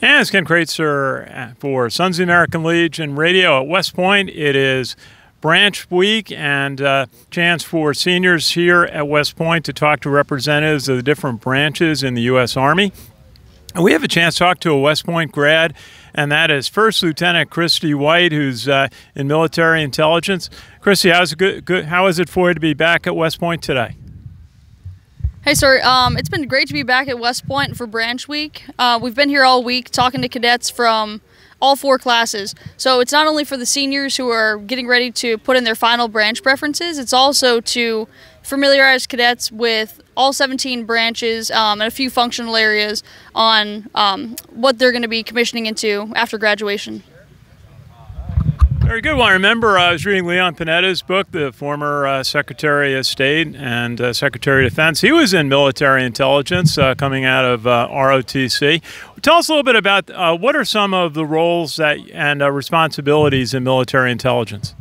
And it's Ken Kraetzer for Sons of the American Legion Radio at West Point. It is branch week and uh, chance for seniors here at West Point to talk to representatives of the different branches in the U.S. Army. And we have a chance to talk to a West Point grad, and that is First Lieutenant Christy White, who's uh, in military intelligence. Christy, how's it good, good, how is it for you to be back at West Point today? Hey, sir. Um, it's been great to be back at West Point for Branch Week. Uh, we've been here all week talking to cadets from all four classes. So it's not only for the seniors who are getting ready to put in their final branch preferences, it's also to familiarize cadets with all 17 branches um, and a few functional areas on um, what they're going to be commissioning into after graduation. Very good. Well, I remember uh, I was reading Leon Panetta's book, the former uh, Secretary of State and uh, Secretary of Defense. He was in military intelligence uh, coming out of uh, ROTC. Tell us a little bit about uh, what are some of the roles that and responsibilities in military intelligence.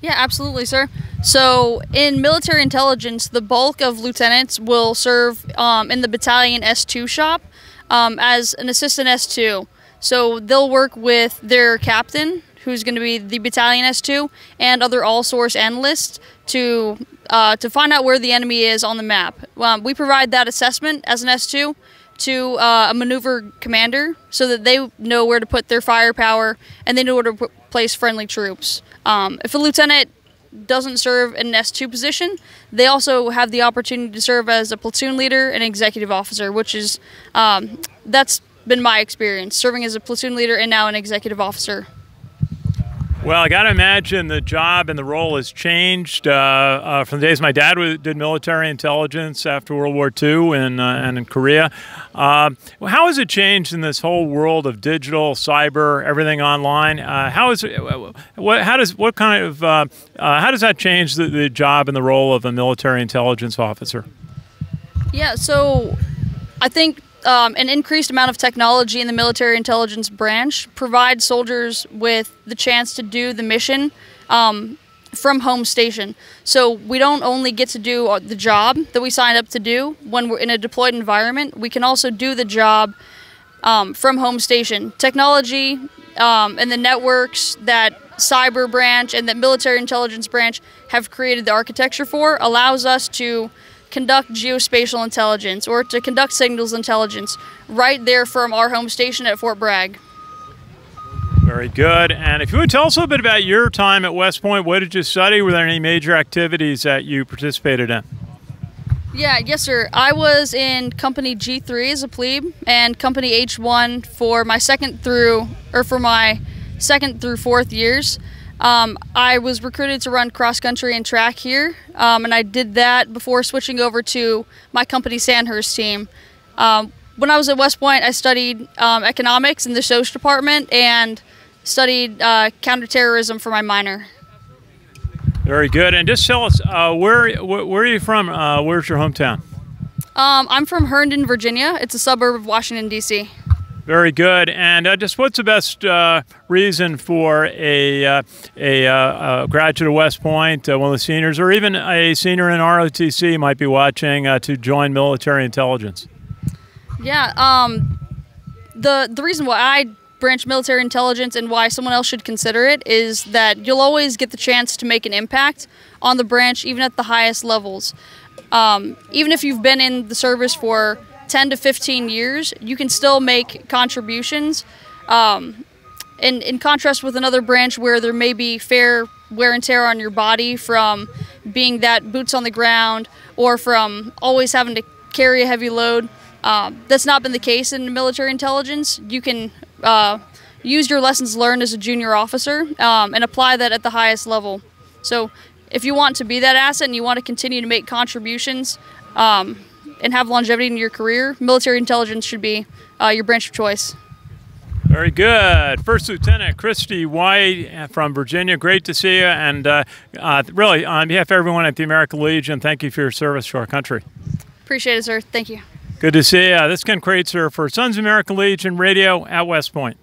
Yeah, absolutely, sir. So, in military intelligence, the bulk of lieutenants will serve um, in the battalion S2 shop um, as an assistant S2. So, they'll work with their captain who's going to be the battalion S2, and other all source analysts to uh, to find out where the enemy is on the map. Um, we provide that assessment as an S2 to uh, a maneuver commander so that they know where to put their firepower and they know where to place friendly troops. Um, if a lieutenant doesn't serve in an S2 position, they also have the opportunity to serve as a platoon leader and executive officer, which is um, that's been my experience serving as a platoon leader and now an executive officer. Well, I got to imagine the job and the role has changed uh, uh, from the days my dad did military intelligence after World War II and, uh, and in Korea. Um, how has it changed in this whole world of digital, cyber, everything online? Uh, how is it, what, how does what kind of uh, uh, how does that change the, the job and the role of a military intelligence officer? Yeah, so I think um, an increased amount of technology in the military intelligence branch provides soldiers with the chance to do the mission um, from home station. So we don't only get to do uh, the job that we signed up to do when we're in a deployed environment, we can also do the job um, from home station. Technology um, and the networks that cyber branch and that military intelligence branch have created the architecture for allows us to conduct geospatial intelligence or to conduct signals intelligence right there from our home station at Fort Bragg. Very good. And if you would tell us a little bit about your time at West Point, what did you study? Were there any major activities that you participated in? Yeah, yes, sir. I was in Company G3 as a plebe and Company H1 for my second through, or for my second through fourth years. Um, I was recruited to run cross country and track here, um, and I did that before switching over to my company Sandhurst team. Um, when I was at West Point, I studied um, economics in the social department and studied uh, counterterrorism for my minor. Very good. And just tell us, uh, where, where are you from? Uh, where's your hometown? Um, I'm from Herndon, Virginia. It's a suburb of Washington, D.C. Very good. And uh, just what's the best uh, reason for a, uh, a, uh, graduate of West Point, uh, one of the seniors, or even a senior in ROTC might be watching uh, to join military intelligence? Yeah. Um, the the reason why I branch military intelligence and why someone else should consider it is that you'll always get the chance to make an impact on the branch, even at the highest levels. Um, even if you've been in the service for 10 to 15 years, you can still make contributions. Um, in, in contrast with another branch where there may be fair wear and tear on your body from being that boots on the ground or from always having to carry a heavy load. Um, that's not been the case in military intelligence. You can uh, use your lessons learned as a junior officer um, and apply that at the highest level. So if you want to be that asset and you want to continue to make contributions, um, and have longevity in your career, military intelligence should be uh, your branch of choice. Very good. First Lieutenant Christy White uh, from Virginia, great to see you. And uh, uh, really, on behalf of everyone at the American Legion, thank you for your service to our country. Appreciate it, sir. Thank you. Good to see you. This is Ken Kraetzer for Sons of American Legion Radio at West Point.